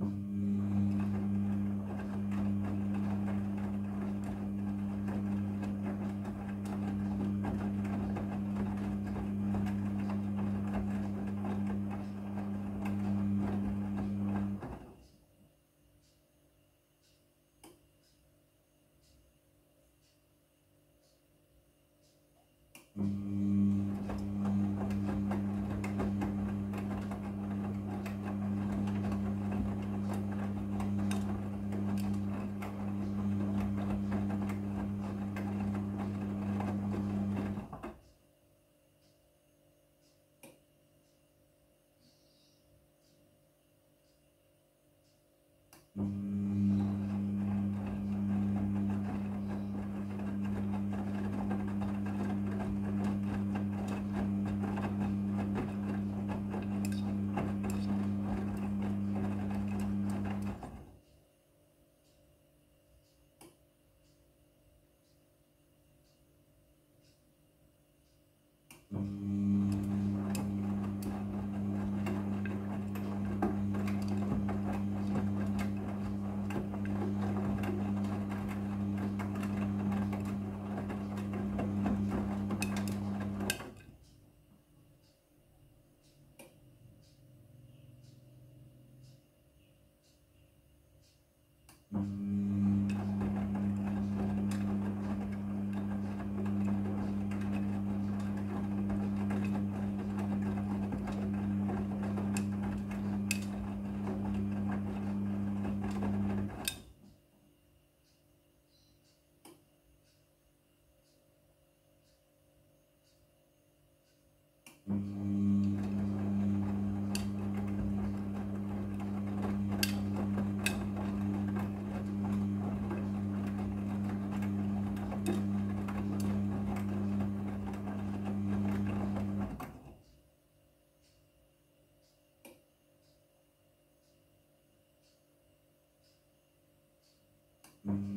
Mm-hmm. Mm-hmm. Mm-hmm. Mm-hmm.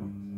Mm-hmm.